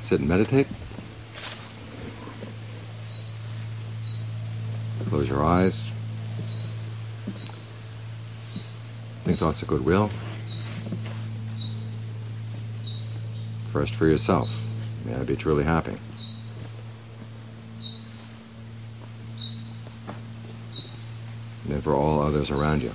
sit and meditate. Close your eyes. Think thoughts of goodwill. First for yourself. May I be truly happy. And then for all others around you.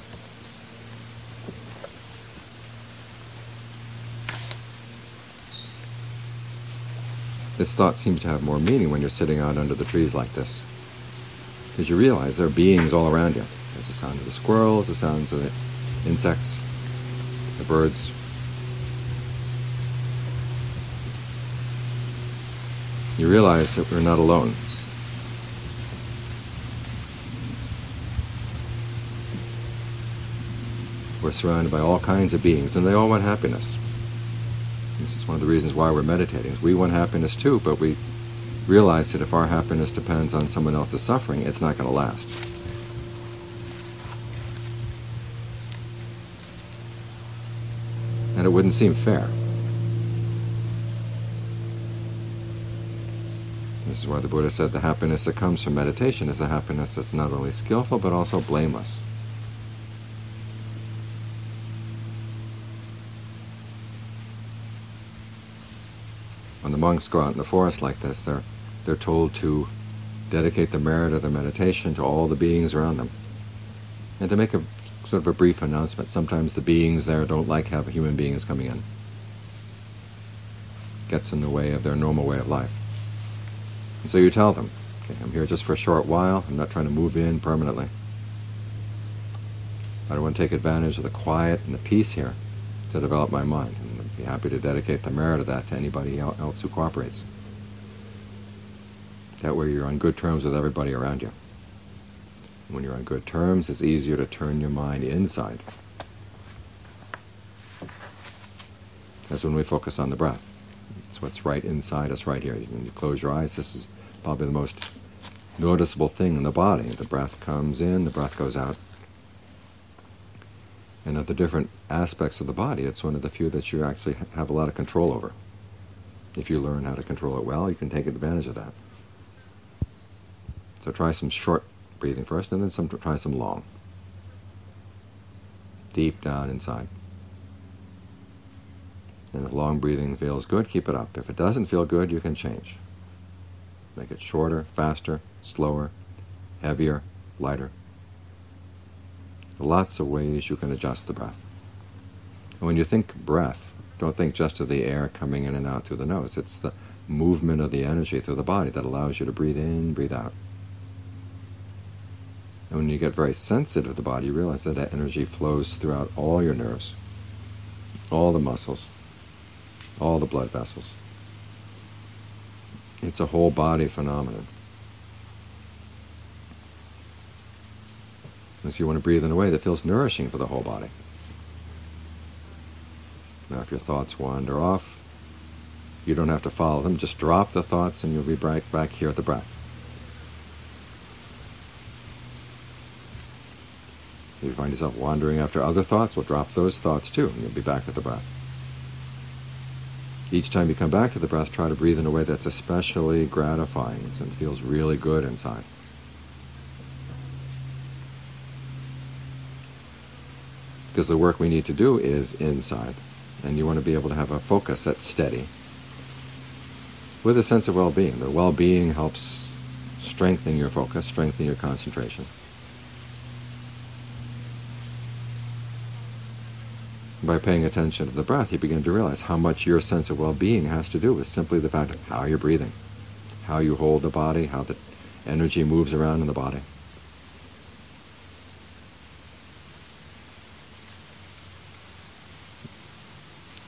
This thought seems to have more meaning when you're sitting out under the trees like this. Because you realize there are beings all around you. There's the sound of the squirrels, the sounds of the insects, the birds. You realize that we're not alone. We're surrounded by all kinds of beings, and they all want happiness. This is one of the reasons why we're meditating. We want happiness too, but we realize that if our happiness depends on someone else's suffering, it's not going to last. And it wouldn't seem fair. This is why the Buddha said the happiness that comes from meditation is a happiness that's not only skillful but also blameless. When the monks go out in the forest like this, they're, they're told to dedicate the merit of their meditation to all the beings around them. And to make a sort of a brief announcement, sometimes the beings there don't like having human beings coming in. Gets in the way of their normal way of life. And so you tell them, okay, I'm here just for a short while, I'm not trying to move in permanently. I don't want to take advantage of the quiet and the peace here to develop my mind. And be happy to dedicate the merit of that to anybody else who cooperates. That way you're on good terms with everybody around you. When you're on good terms, it's easier to turn your mind inside. That's when we focus on the breath. It's what's right inside us right here. When you close your eyes, this is probably the most noticeable thing in the body. The breath comes in, the breath goes out and of the different aspects of the body, it's one of the few that you actually have a lot of control over. If you learn how to control it well, you can take advantage of that. So try some short breathing first, and then some, try some long. Deep down inside. And if long breathing feels good, keep it up. If it doesn't feel good, you can change. Make it shorter, faster, slower, heavier, lighter lots of ways you can adjust the breath. And when you think breath, don't think just of the air coming in and out through the nose. It's the movement of the energy through the body that allows you to breathe in, breathe out. And when you get very sensitive to the body, you realize that that energy flows throughout all your nerves, all the muscles, all the blood vessels. It's a whole body phenomenon. So you want to breathe in a way that feels nourishing for the whole body. Now, if your thoughts wander off, you don't have to follow them. Just drop the thoughts and you'll be back, back here at the breath. If you find yourself wandering after other thoughts, well, drop those thoughts too, and you'll be back at the breath. Each time you come back to the breath, try to breathe in a way that's especially gratifying and feels really good inside. Because the work we need to do is inside. And you want to be able to have a focus that's steady with a sense of well being. The well being helps strengthen your focus, strengthen your concentration. By paying attention to the breath, you begin to realize how much your sense of well being has to do with simply the fact of how you're breathing, how you hold the body, how the energy moves around in the body.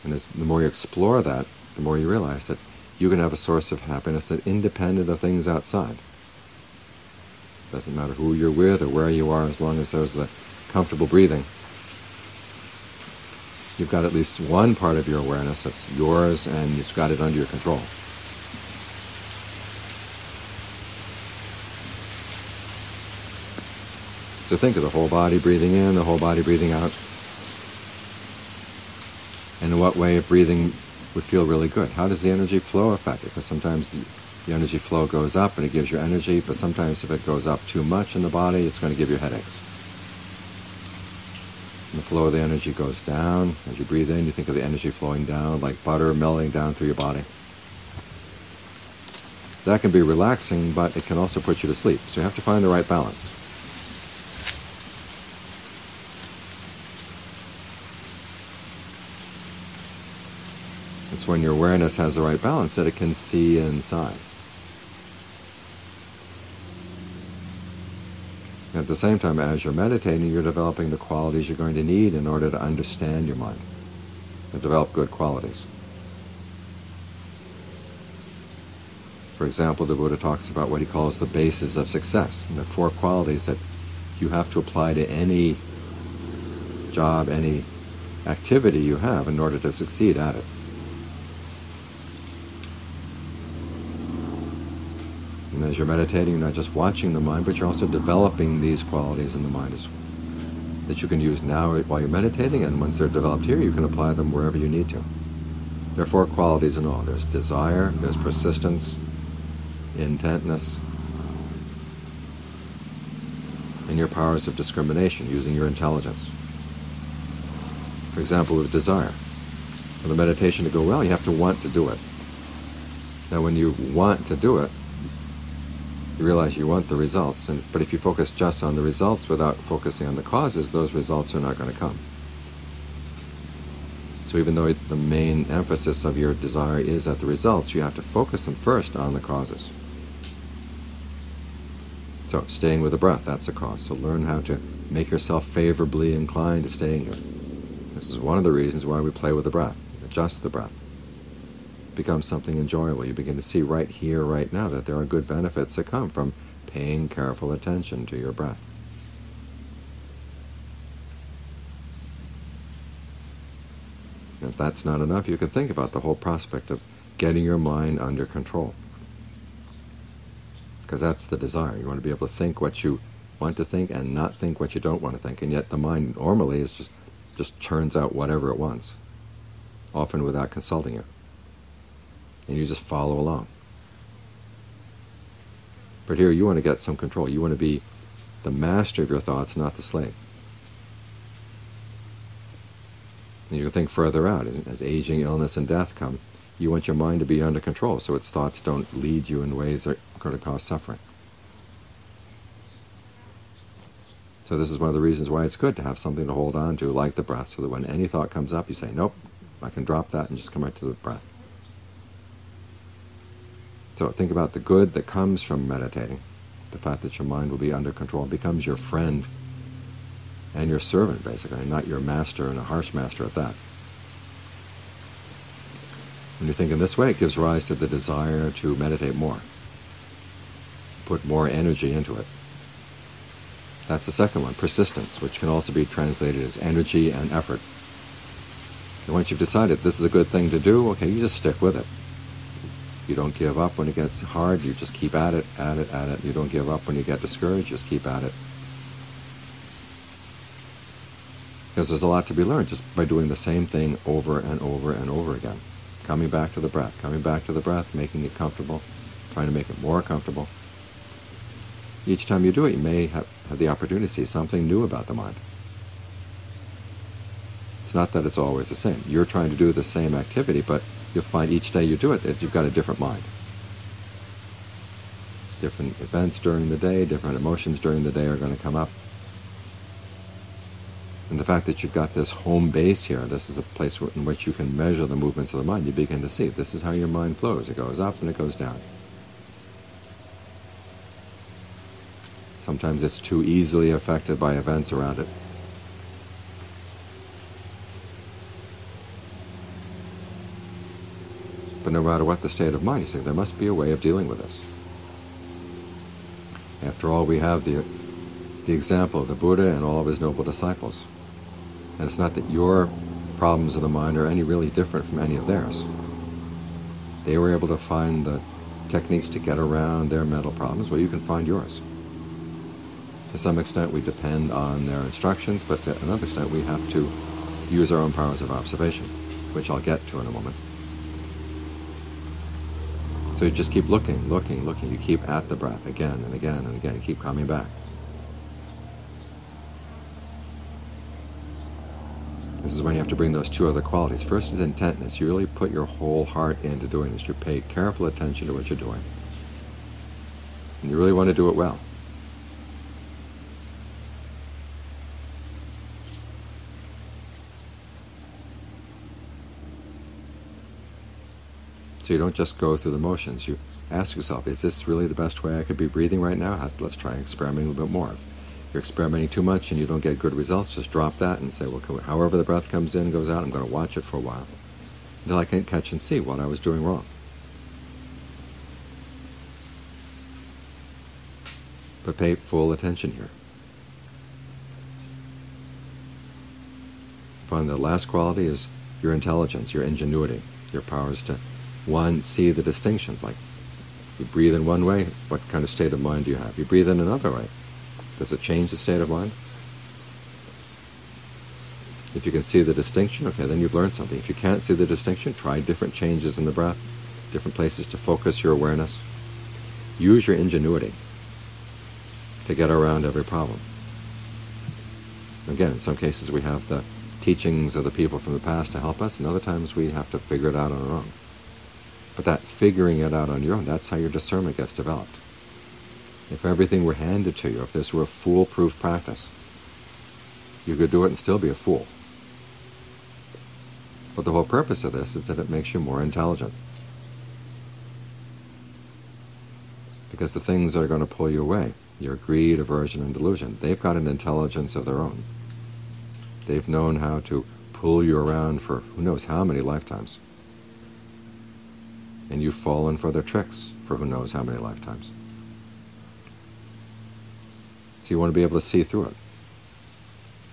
And as the more you explore that, the more you realize that you can have a source of happiness that's independent of things outside. It doesn't matter who you're with or where you are, as long as there's the comfortable breathing. You've got at least one part of your awareness that's yours and you've got it under your control. So think of the whole body breathing in, the whole body breathing out. And in what way of breathing would feel really good. How does the energy flow affect it? Because sometimes the, the energy flow goes up and it gives you energy, but sometimes if it goes up too much in the body, it's going to give you headaches. And the flow of the energy goes down. As you breathe in, you think of the energy flowing down like butter melting down through your body. That can be relaxing, but it can also put you to sleep. So you have to find the right balance. It's when your awareness has the right balance that it can see inside. At the same time, as you're meditating, you're developing the qualities you're going to need in order to understand your mind, and develop good qualities. For example, the Buddha talks about what he calls the basis of success, and the four qualities that you have to apply to any job, any activity you have in order to succeed at it. And as you're meditating, you're not just watching the mind, but you're also developing these qualities in the mind as, that you can use now while you're meditating, and once they're developed here, you can apply them wherever you need to. There are four qualities in all. There's desire, there's persistence, intentness, and your powers of discrimination, using your intelligence. For example, with desire. For the meditation to go well, you have to want to do it. Now, when you want to do it, realize you want the results. And, but if you focus just on the results without focusing on the causes, those results are not going to come. So even though the main emphasis of your desire is at the results, you have to focus them first on the causes. So staying with the breath, that's the cause. So learn how to make yourself favorably inclined to staying here. This is one of the reasons why we play with the breath, adjust the breath becomes something enjoyable. You begin to see right here, right now, that there are good benefits that come from paying careful attention to your breath. If that's not enough, you can think about the whole prospect of getting your mind under control. Because that's the desire. You want to be able to think what you want to think and not think what you don't want to think. And yet the mind normally is just just churns out whatever it wants, often without consulting it and you just follow along. But here you want to get some control. You want to be the master of your thoughts, not the slave. And you think further out. As aging, illness, and death come, you want your mind to be under control so its thoughts don't lead you in ways that are going to cause suffering. So this is one of the reasons why it's good to have something to hold on to, like the breath, so that when any thought comes up, you say, nope, I can drop that and just come right to the breath. So think about the good that comes from meditating. The fact that your mind will be under control becomes your friend and your servant, basically, not your master and a harsh master at that. When you think in this way, it gives rise to the desire to meditate more, put more energy into it. That's the second one, persistence, which can also be translated as energy and effort. And once you've decided this is a good thing to do, okay, you just stick with it. You don't give up when it gets hard. You just keep at it, at it, at it. You don't give up when you get discouraged. Just keep at it. Because there's a lot to be learned just by doing the same thing over and over and over again. Coming back to the breath, coming back to the breath, making it comfortable, trying to make it more comfortable. Each time you do it, you may have, have the opportunity to see something new about the mind. It's not that it's always the same. You're trying to do the same activity, but you'll find each day you do it that you've got a different mind. Different events during the day, different emotions during the day are going to come up. And the fact that you've got this home base here, this is a place in which you can measure the movements of the mind, you begin to see this is how your mind flows. It goes up and it goes down. Sometimes it's too easily affected by events around it. But no matter what the state of mind, you there must be a way of dealing with this. After all, we have the, the example of the Buddha and all of his noble disciples. And it's not that your problems of the mind are any really different from any of theirs. They were able to find the techniques to get around their mental problems. Well, you can find yours. To some extent, we depend on their instructions, but to another extent, we have to use our own powers of observation, which I'll get to in a moment. So you just keep looking, looking, looking. You keep at the breath again and again and again. You keep coming back. This is when you have to bring those two other qualities. First is intentness. You really put your whole heart into doing this. You pay careful attention to what you're doing. And you really want to do it well. You don't just go through the motions. You ask yourself, is this really the best way I could be breathing right now? Let's try experimenting a little bit more. If you're experimenting too much and you don't get good results, just drop that and say, well, however the breath comes in, goes out, I'm going to watch it for a while until I can catch and see what I was doing wrong. But pay full attention here. Find the last quality is your intelligence, your ingenuity, your powers to one, see the distinctions. Like, you breathe in one way, what kind of state of mind do you have? You breathe in another way. Does it change the state of mind? If you can see the distinction, okay, then you've learned something. If you can't see the distinction, try different changes in the breath, different places to focus your awareness. Use your ingenuity to get around every problem. Again, in some cases we have the teachings of the people from the past to help us, and other times we have to figure it out on our own. But that figuring it out on your own, that's how your discernment gets developed. If everything were handed to you, if this were a foolproof practice, you could do it and still be a fool. But the whole purpose of this is that it makes you more intelligent. Because the things that are going to pull you away, your greed, aversion, and delusion, they've got an intelligence of their own. They've known how to pull you around for who knows how many lifetimes and you've fallen for their tricks for who knows how many lifetimes. So you want to be able to see through it.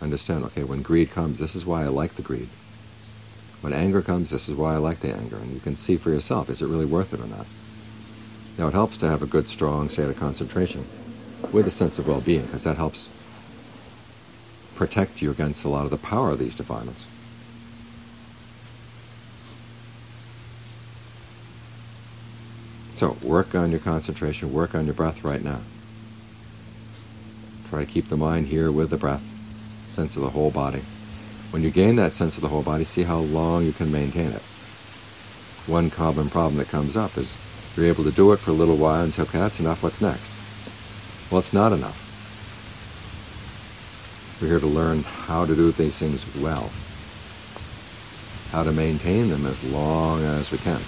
Understand, okay, when greed comes, this is why I like the greed. When anger comes, this is why I like the anger. And you can see for yourself, is it really worth it or not? Now, it helps to have a good, strong state of concentration with a sense of well being, because that helps protect you against a lot of the power of these defilements. So work on your concentration, work on your breath right now. Try to keep the mind here with the breath, sense of the whole body. When you gain that sense of the whole body, see how long you can maintain it. One common problem that comes up is you're able to do it for a little while and say, okay, that's enough, what's next? Well, it's not enough. We're here to learn how to do these things well, how to maintain them as long as we can.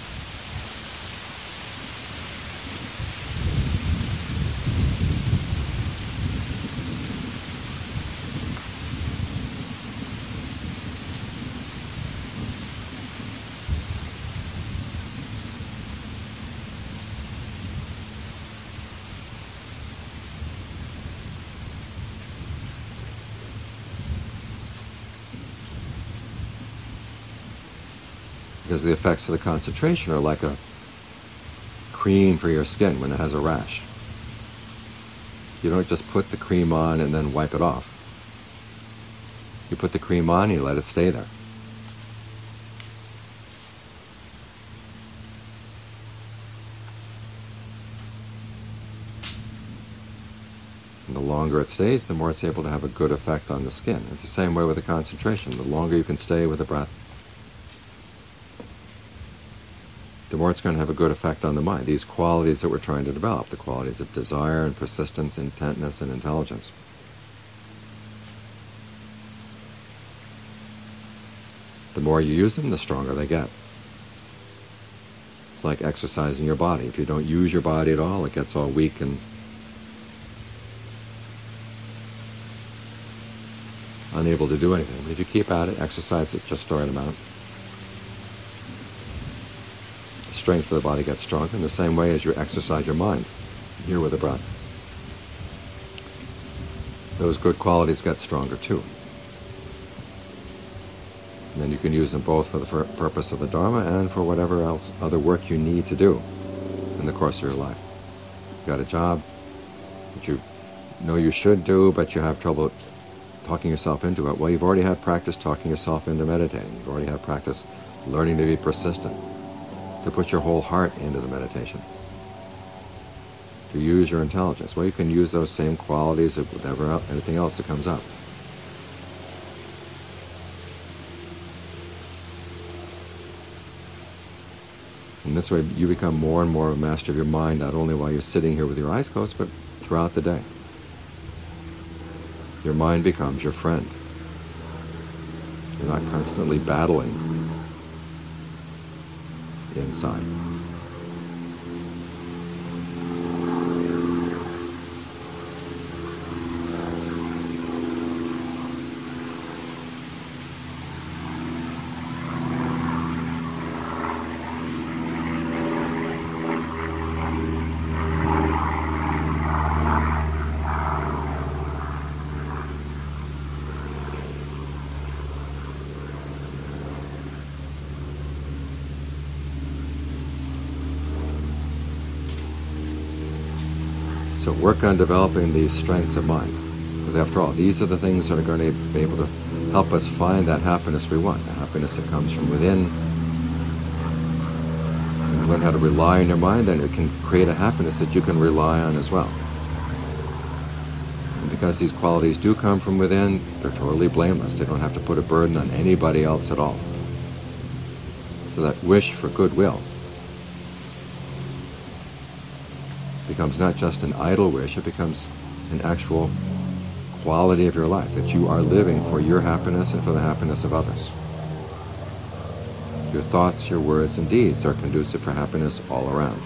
Because the effects of the concentration are like a cream for your skin when it has a rash. You don't just put the cream on and then wipe it off. You put the cream on and you let it stay there. And the longer it stays, the more it's able to have a good effect on the skin. It's the same way with the concentration. The longer you can stay with the breath, the more it's going to have a good effect on the mind. These qualities that we're trying to develop, the qualities of desire and persistence, intentness and intelligence. The more you use them, the stronger they get. It's like exercising your body. If you don't use your body at all, it gets all weak and unable to do anything. But If you keep at it, exercise it just the right amount, strength of the body gets stronger in the same way as you exercise your mind here with the breath. Those good qualities get stronger too. And then you can use them both for the purpose of the Dhamma and for whatever else other work you need to do in the course of your life. You got a job that you know you should do, but you have trouble talking yourself into it. Well, you've already had practice talking yourself into meditating. You've already had practice learning to be persistent to put your whole heart into the meditation. To use your intelligence. Well, you can use those same qualities of whatever el- anything else that comes up. In this way, you become more and more a master of your mind, not only while you're sitting here with your eyes closed, but throughout the day. Your mind becomes your friend. You're not constantly battling inside. So work on developing these strengths of mind. Because after all, these are the things that are going to be able to help us find that happiness we want, the happiness that comes from within. Learn how to rely on your mind, and it can create a happiness that you can rely on as well. And because these qualities do come from within, they're totally blameless. They don't have to put a burden on anybody else at all. So that wish for goodwill becomes not just an idle wish, it becomes an actual quality of your life, that you are living for your happiness and for the happiness of others. Your thoughts, your words, and deeds are conducive for happiness all around.